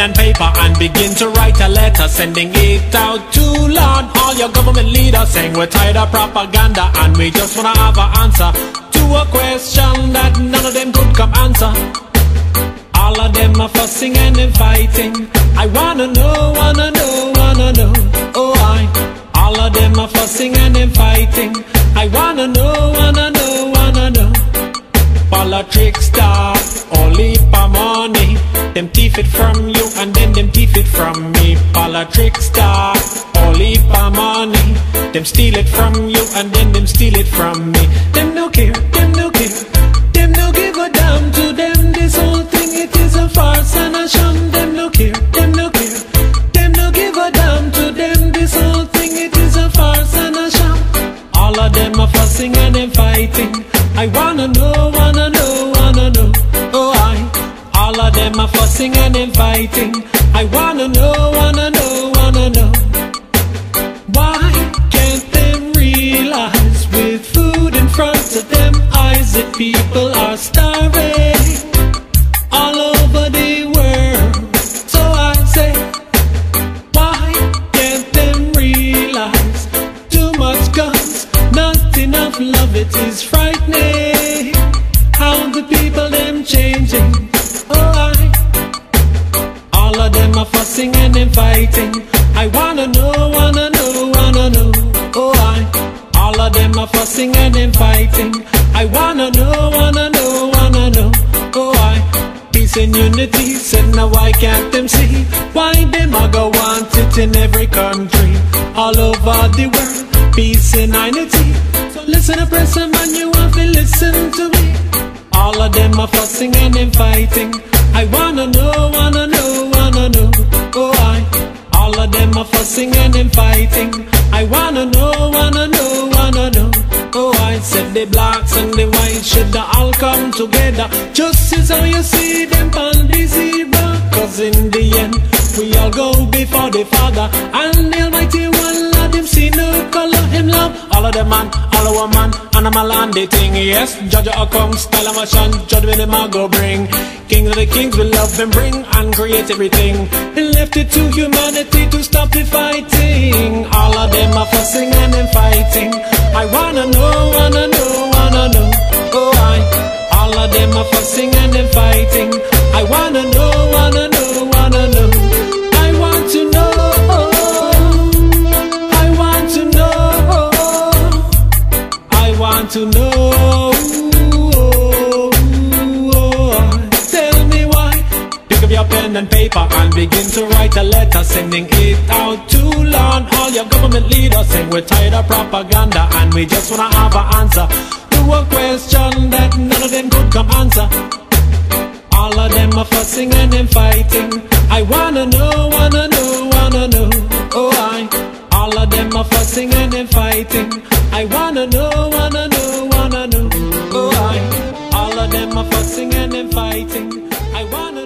and paper and begin to write a letter, sending it out to Lord, all your government leaders, saying we're tired of propaganda and we just wanna have an answer to a question that none of them could come answer. All of them are fussing and fighting. I wanna know, wanna know, wanna know. Oh, I. All of them are fussing and fighting. I wanna know, wanna know, wanna know. Politics start, only for money. Them thief it from you and then them thief it from me. Politics start, only for money. Them steal it from you and then them steal it from me. And inviting. I wanna know, wanna know, wanna know. Why can't them realize with food in front of them eyes that people are starving all over the world? So I say, why can't them realize too much guns, not enough love? It is frightening how the people them changing. I wanna know, wanna know, wanna know. Oh, I. All of them are fussing and them fighting. I wanna know, wanna know, wanna know. Oh, I. Peace and unity, said now why can't them see? Why them a go want it in every country, all over the world? Peace and unity. So listen to press man, you have to listen to me. All of them are fussing and them fighting. I wanna know, wanna know, them are fussing and them fighting. I wanna know, wanna know, wanna know. Oh, I said the blacks and the whites should all come together. Justice how you see them on the zebra. Cause in the end, we all go before the Father. And the Almighty One, let him see no color, him love. All of them man, all of one man, and the thing. Yes, judge will come, style of motion, judgment them a go bring. Kings of the kings will love and bring and create everything. Left it to humanity to stop the fighting. All of them are fussing and them fighting. pen and paper and begin to write a letter sending it out to learn. All your government leaders saying we're tired of propaganda and we just wanna have an answer to a question that none of them could come answer. All of them are fussing and them fighting. I wanna know, wanna know, wanna know. Oh I. All of them are fussing and them fighting. I wanna know, wanna know, wanna know. Oh I. All of them are fussing and them fighting. I wanna